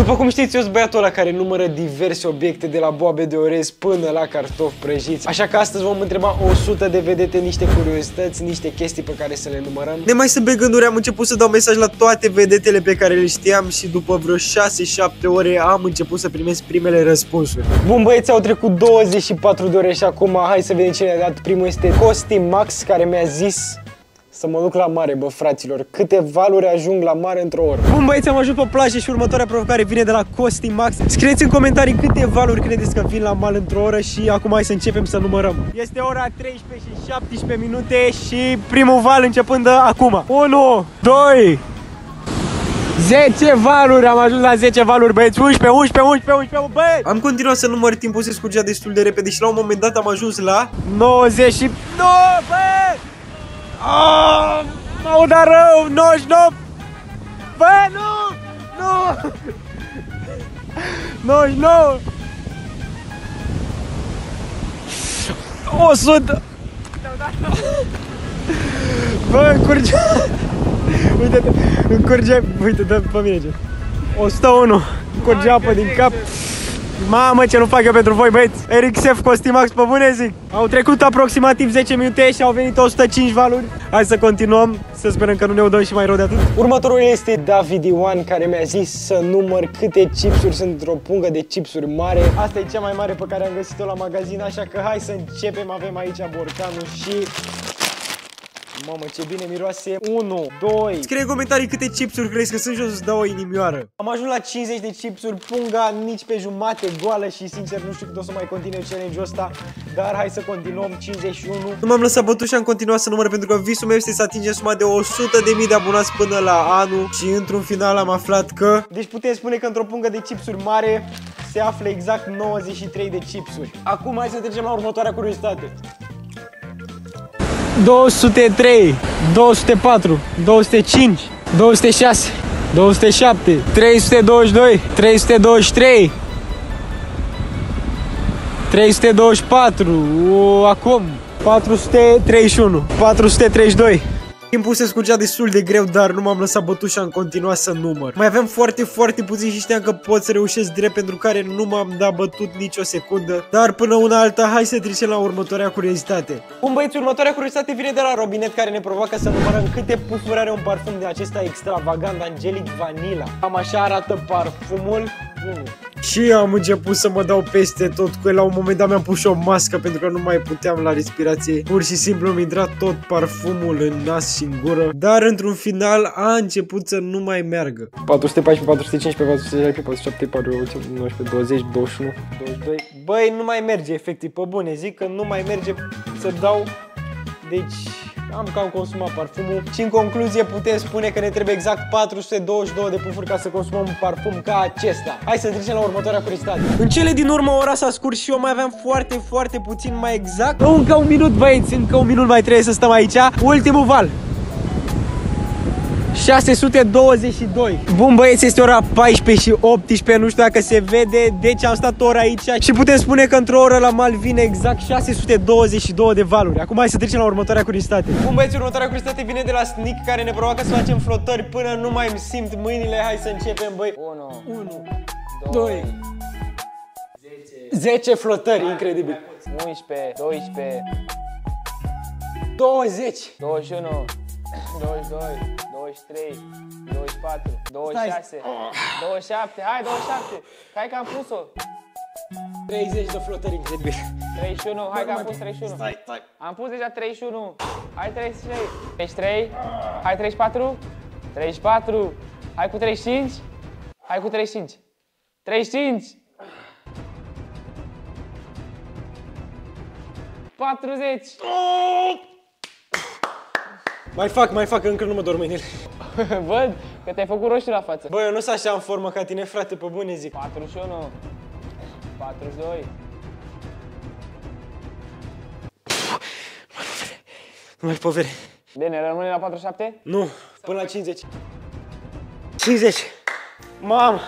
După cum știți, eu sunt băiatul ăla care numără diverse obiecte de la boabe de orez până la cartofi prăjiți. Așa că astăzi vom întreba 100 de vedete niște curiozități, niște chestii pe care să le numărăm. Ne mai sunt pe gânduri, am început să dau mesaj la toate vedetele pe care le știam și după vreo 6-7 ore am început să primesc primele răspunsuri. Bun băieți, au trecut 24 de ore și acum hai să vedem cine a dat. Primul este Costi Max care mi-a zis să mă duc la mare, bă, fraților. Câte valuri ajung la mare într-o oră? Bun, băieți, am ajuns pe plajă și următoarea provocare vine de la Costi Max. Scrieți în comentarii câte valuri credeți că vin la mal într-o oră și acum hai să începem să numărăm. Este ora 13 și 17 minute și primul val începând de acum. 1, 2, 10 valuri, am ajuns la 10 valuri, băieți, 11, 11, 11, 11, băieți! Am continuat să număr, timpul se scurgea destul de repede și la un moment dat am ajuns la 99, băieți! Oh, mă aud rău, 99! Bă, nu! Nu! 99! 100! Bă, curge! Uite-te, îmi curge, uite, dă pe mine ce. 101, curge apă din cap. Mamă, ce nu fac eu pentru voi, băieți! Eric Sef, Costimax, pe bune zic! Au trecut aproximativ 10 minute și au venit 105 valuri. Hai să continuăm, să sperăm că nu ne udăm și mai rău de atât. Următorul este David Ioan care mi-a zis să număr câte chipsuri sunt într-o pungă de chipsuri mare. Asta e cea mai mare pe care am găsit-o la magazin, așa că hai să începem. Avem aici borcanul și Mamă, ce bine miroase. 1, 2 Scrie în comentarii câte chipsuri crezi că sunt și o să-ți dau o inimioară. Am ajuns la 50 de chipsuri, punga nici pe jumate goală și sincer nu știu cât o să mai continui challenge-ul ăsta Dar hai să continuăm, 51 Nu m-am lăsat bătut și am continuat să număr pentru că visul meu este să atingem suma de 100.000 de abonați până la anul Și într-un final am aflat că... Deci putem spune că într-o pungă de chipsuri mare se află exact 93 de chipsuri. Acum hai să trecem la următoarea curiozitate 203, 204, 205, 206, 207, 322, 323, 324, acum 431, 432. Timpul se scurgea destul de greu, dar nu m-am lăsat bătut și am continuat să număr. Mai aveam foarte, foarte puțin și știam că pot să reușesc drept pentru care nu m-am dat bătut nicio secundă. Dar până una alta, hai să trecem la următoarea curiozitate. Bun băieți, următoarea curiozitate vine de la Robinet care ne provoacă să numărăm câte pufuri are un parfum de acesta extravagant Angelic Vanilla. Cam așa arată parfumul. Mm. Și am început să mă dau peste tot cu el. La un moment dat mi-am pus și o mască pentru că nu mai puteam la respirație. Pur și simplu mi intrat tot parfumul în nas și în gură. Dar într-un final a început să nu mai meargă. 414, 415, 416, 417, 419, 20, 21, 22. Băi, nu mai merge efectiv, pe bune. Zic că nu mai merge să dau. Deci am cam consumat parfumul și în concluzie putem spune că ne trebuie exact 422 de pufuri ca să consumăm un parfum ca acesta. Hai să trecem la următoarea curiozitate. În cele din urmă oraș s-a scurs și eu mai aveam foarte, foarte puțin mai exact. Încă un minut băieți, încă un minut mai trebuie să stăm aici. Ultimul val. 622 Bun băieți, este ora 14 și 18 Nu știu dacă se vede. Deci am stat ora aici Și putem spune că într-o oră la mal vine exact 622 de valuri. Acum hai să trecem la următoarea curiozitate. Bun băieți, următoarea curiozitate vine de la Sneak Care ne provoacă să facem flotări până nu mai simt mâinile. Hai să începem băi. 1 1 2 10 10 flotări, incredibil. 11 12 20 21 22 23 24 26 27 Hai 27 Hai că am pus-o 30 de flotări, incredibil 31 Hai că am pus 31 Stai, stai Am pus deja 31 Hai 33 33 Hai 34 34 Hai cu 35 Hai cu 35 35 40 Mai fac, mai fac, încă nu mă dor mâinile Văd că te-ai făcut roșu la față. Băi, eu nu sunt așa în formă ca tine, frate, pe bune zic. 41 42 Nu mai povere. Bine, rămâne la 47? Nu, până la 50 50 Mamă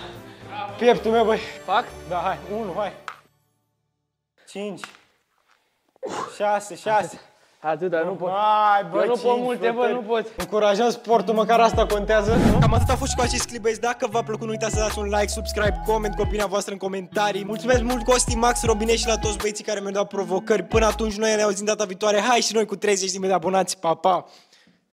Pieptul meu, băi. Fac? Da, hai, 1, hai. 5 6, 6 Atât, dar nu pot. Hai, bă, Eu nu pot cinci multe, bă, flotări. nu pot. Încurajăm sportul, măcar asta contează. nu? Cam atât a fost și cu acest clip, băieți. Dacă v-a plăcut, nu uitați să dați un like, subscribe, comment cu opinia voastră în comentarii. Mulțumesc mult Costi, Max, Robine și la toți băieții care mi-au dat provocări. Până atunci, noi ne auzim data viitoare. Hai și noi cu 30.000 de abonați. Pa, pa!